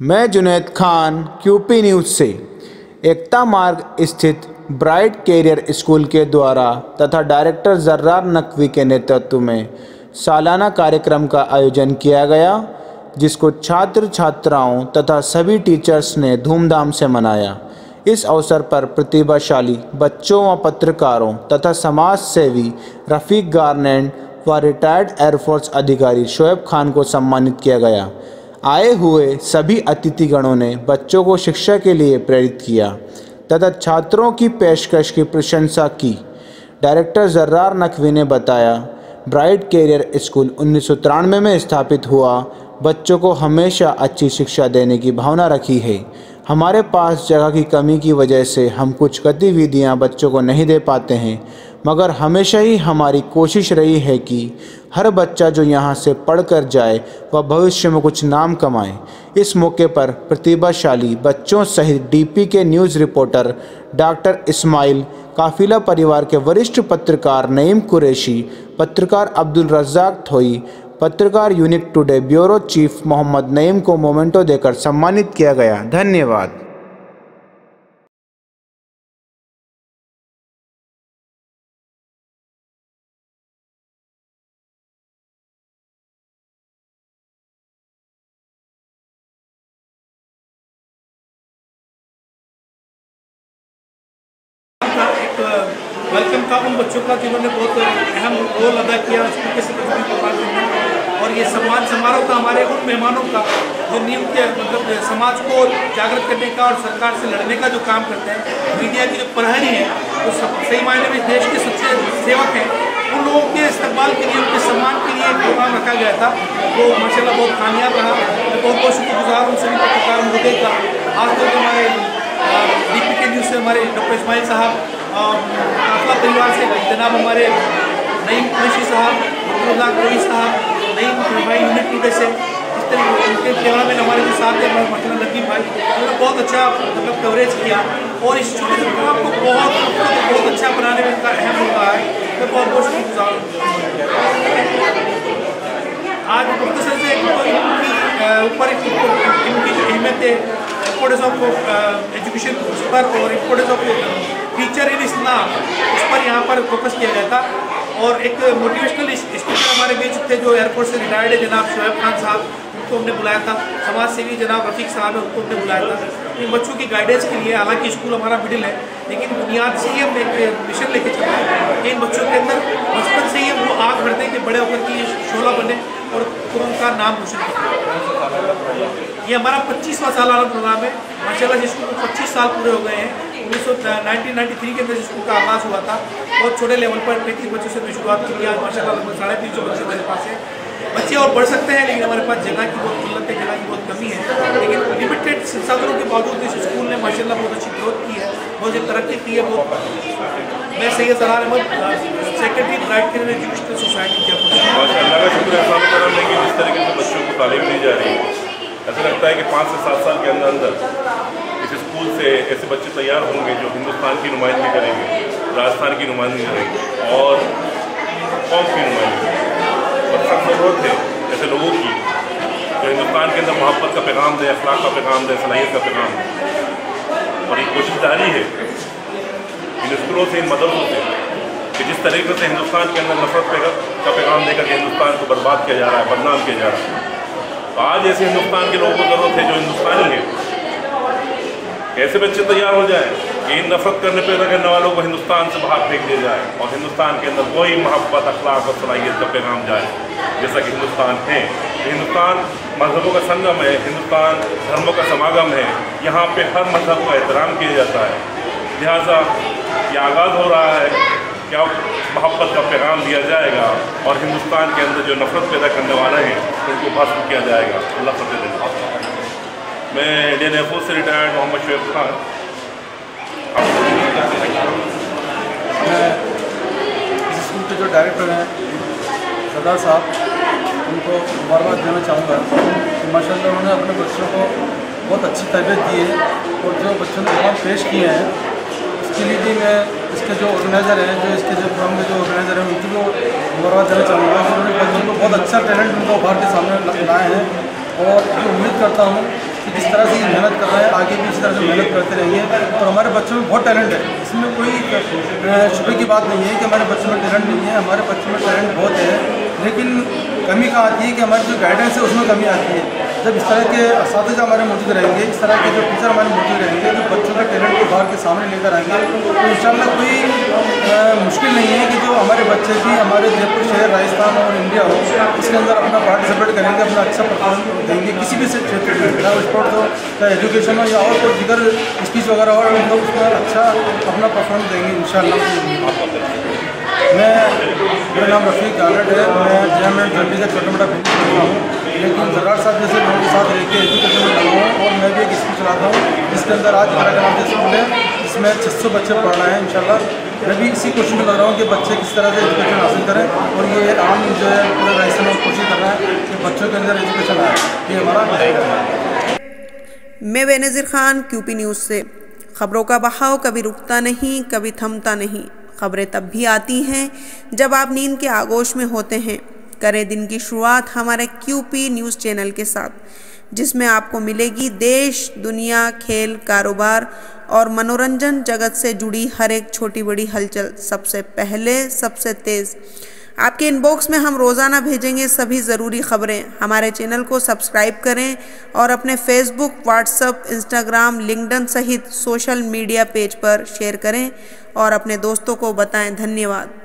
मैं Junaid Khan QP news से, एकता मार्ग स्थित ब्राइट कैरियर स्कूल के द्वारा तथा डायरेक्टर जर्रार नकवी के नेतृत्व में सालाना कार्यक्रम का आयोजन किया गया, जिसको छात्र छात्राओं तथा सभी टीचर्स ने धूमधाम से मनाया। इस अवसर पर प्रतिभाशाली बच्चों व पत्रकारों तथा समाज सेवी रफ़ीक गार्नेंट व रिटायर्ड एयरफोर्स अधिकारी शोएब खान को सम्मानित किया गया। आए हुए सभी अतिथिगणों ने बच्चों को शिक्षा के लिए प्रेरित किया, तथा छात्रों की पेशकश की प्रशंसा की। डायरेक्टर जर्रार नकवी ने बताया, ब्राइट कैरियर स्कूल उन्नीस सौ तिरानवे में स्थापित हुआ। बच्चों को हमेशा अच्छी शिक्षा देने की भावना रखी है। हमारे पास जगह की कमी की वजह से हम कुछ गतिविधियाँ बच्चों को नहीं दे पाते हैं। मगर हमेशा ही हमारी कोशिश रही है कि हर बच्चा जो यहाँ से पढ़ कर जाए, वह भविष्य में कुछ नाम कमाए। इस मौके पर प्रतिभाशाली बच्चों सहित डीपी के न्यूज़ रिपोर्टर डॉक्टर इस्माइल काफिला परिवार के वरिष्ठ पत्रकार नईम कुरैशी, पत्रकार अब्दुल रज्जाक थोई, पत्रकार unit today bureau chief Mohammad Naeem को मोमेंटो देकर सम्मानित किया गया। धन्यवाद। वेलकम था उन बच्चों का जिन्होंने बहुत अहम रोल अदा किया के और ये सम्मान समारोह था हमारे उन मेहमानों का, जो नींव के मतलब समाज को जागृत करने का और सरकार से लड़ने का जो काम करते हैं, मीडिया की जो प्रहरी है वो सब सही मायने में देश के सच्चे सेवक हैं, उन लोगों के इस्तेमाल के लिए, उनके सम्मान के लिए एक प्रोग्राम रखा गया था। वो माशाल्लाह बहुत कामयाब रहा। मैं बहुत बहुत शुक्रगुजार उन सभी पत्रकार महोदय का। खासतौर पर हमारे डी के न्यूज़ से हमारे डॉक्टर इस्माइल साहब काफला परिवार से जनाब, हमारे नईम कुरैशी साहब अब्दुल्ला कोई साहब नईम भाई यूनिट टूडे से इस तरह उनके कैमरा मैन हमारे जो साथ हैं मतलब लकी भाई। उन्होंने बहुत अच्छा मतलब कवरेज किया और इस छोटे से प्रोग्राम को बहुत बहुत अच्छा बनाने में उनका अहम होता है। मैं बहुत बहुत शुक्रगुजार आज मुख्तसर से ऊपर इनकी जो अहमियत है इम्पोर्टेंस ऑफ़ एजुकेशन पर और इम्पोर्टेंस ऑफ़ इस्लाम उस पर यहाँ पर फोकस किया गया था। और एक मोटिवेशनल स्पीकर हमारे बीच थे जो एयरपोर्ट से रिटायर्ड है, जनाब शोएब खान साहब, उनको हमने बुलाया था। समाज सेवी जनाब रफीक साहब है, उनको हमने बुलाया था। इन बच्चों की गाइडेंस के लिए, हालाँकि स्कूल हमारा मिडिल है, लेकिन बुनियाद से ही हम एक मिशन लेके चल। हैं कि इन बच्चों के अंदर बचपन से ही वो आग भरते हैं कि बड़े होकर के शोला बने और उनका नाम रोशन करें। ये हमारा पच्चीसवा सालाना प्रोग्राम है माशाल्लाह जिसको पच्चीस साल पूरे हो गए हैं। उन्नीस सौ के अंदर स्कूल का आगाज़ हुआ था। बहुत छोटे लेवल पर पैंतीस बच्चों से मैं शुरुआत की आज माशाल्लाह लगभग साढ़े तीन सौ बच्चे मेरे पास है। बच्चे और बढ़ सकते हैं, लेकिन हमारे पास जगह की बहुत किल्लत है, जगह की बहुत कमी है। लेकिन लिमिटेड संसाधनों के बावजूद इस स्कूल ने माशाल्लाह बहुत अच्छी ग्रोथ की है, बहुत अच्छी तरक्की की है, बहुत मैं Syed Salar Ahmed secretary bright career educational society अल्लाह का शुक्र है कि जिस तरीके से बच्चों को तालीम दी जा रही है ऐसा लगता है कि पाँच से सात साल के अंदर अंदर इस स्कूल से ऐसे बच्चे तैयार होंगे जो हिंदुस्तान की नुमाइंदगी करेंगे, राजस्थान की नुमाइंदगी करेंगे और कौम की नुमाइंदगी और सब ज़रूरत है ऐसे लोगों की, जो हिंदुस्तान के अंदर मोहब्बत का पैगाम दे, अखलाक का पैगाम दे, सलाहियत का पैगाम दे। और ये कोशिश जारी है इन स्कूलों से, इन मदरसों से, कि जिस तरीके से हिंदुस्तान के अंदर नफरत का पैगाम देकर के हिंदुस्तान को बर्बाद किया जा रहा है, बदनाम किया जा रहा है। तो आज ऐसे हिंदुस्तान के लोगों को ज़रूरत है जो हिंदुस्तानी है। ऐसे बच्चे तैयार हो जाए? कि इन नफरत करने पैदा करने वालों को हिंदुस्तान से बाहर फेंक दिया जाए और हिंदुस्तान के अंदर वही मोहब्बत, अखलाक और सलाहियत का पैगाम जाए, जैसा कि हिंदुस्तान है। हिंदुस्तान मजहबों का संगम है, हिंदुस्तान धर्मों का समागम है। यहाँ पे हर मज़हब का एहतराम किया जाता है। लिहाजा ये आगाज़ हो रहा है क्या मोहब्बत का पैगाम दिया जाएगा और हिंदुस्तान के अंदर जो नफरत पैदा करने वाले हैं, उनको भस्म किया जाएगा। अल्लाह फतेह दे मैं इंडियन एयरफोर्स से रिटायर्ड मोहम्मद शुएब खान। स्कूल के जो डायरेक्टर हैं, सरदार साहब, उनको मुबारकबाद देना चाहूँगा। कि माशाल्लाह उन्होंने अपने बच्चों को बहुत अच्छी तरबियत दी है और जो बच्चों ने जवाब पेश किए हैं लिए भी मैं इसके जो ऑर्गेनाइज़र हैं, जो इसके जो प्रोग्राम के जो ऑर्गेनाइज़र हैं, उनको मुबारक देना चाहूँगा उन्होंने बच्चों को बहुत अच्छा टैलेंट उनको उभार के सामने लाए हैं। और जो उम्मीद करता हूँ कि जिस तरह से मेहनत कर रहे हैं, आगे भी इस तरह से मेहनत करते रहेंगे और हमारे बच्चों में बहुत टैलेंट है। इसमें कोई शुक्र की बात नहीं है कि हमारे बच्चों में टैलेंट नहीं है, हमारे बच्चों में टैलेंट बहुत है। लेकिन कमी कहाँ आती है कि हमारी जो गाइडेंस है उसमें कमी आती है? जब इस तरह के इस हमारे मौजूद रहेंगे, इस तरह के जो टीचर हमारे मौजूद रहेंगे, जो बच्चों के टैलेंट को बाहर के सामने लेकर आएँगे तो इन कोई मुश्किल नहीं है कि जो हमारे बच्चे भी हमारे जयपुर शहर, राजस्थान और इंडिया हो, इसके अंदर अपना पार्टिसिपेट करेंगे, अपना अच्छा परफॉर्मेंस देंगे, किसी भी क्षेत्र में, चाहे स्पोर्ट्स हो, चाहे एजुकेशन हो, या और कोई जिगर स्पीच वगैरह हो, हम लोग उसमें अच्छा अपना परफॉर्मेंस देंगे इन मैं, मेरा नाम रफ़ीक गालट है। मैं जैम एंड से छोटा मोटा हूँ। लेकिन जरार साहब जैसे लोगों के साथ रह एजुकेशन में लगा हूँ और मैं भी एक स्कूल चलाता हूँ। जिसके अंदर आज हमारा से स्कूल है। जिसमें छः सौ बच्चे पढ़ रहे हैं इन मैं भी इसी कोशिश में लग रहा हूँ कि बच्चे किस तरह से एजुकेशन हासिल करें और ये आम जो है, पूरे राजस्थान में कोशिश कर रहा है कि बच्चों के अंदर एजुकेशन आए। ये हमारा मैं बेनज़ीर खान, क्यूपी न्यूज़ से। खबरों का बहाव कभी रुकता नहीं, कभी थमता नहीं। खबरें तब भी आती हैं जब आप नींद के आगोश में होते हैं। करें दिन की शुरुआत हमारे क्यूपी न्यूज़ चैनल के साथ, जिसमें आपको मिलेगी देश, दुनिया, खेल, कारोबार और मनोरंजन जगत से जुड़ी हर एक छोटी बड़ी हलचल। सबसे पहले, सबसे तेज़ आपके इनबॉक्स में हम रोज़ाना भेजेंगे सभी ज़रूरी खबरें। हमारे चैनल को सब्सक्राइब करें और अपने फेसबुक व्हाट्सअप इंस्टाग्राम लिंकडन सहित सोशल मीडिया पेज पर शेयर करें और अपने दोस्तों को बताएँ। धन्यवाद।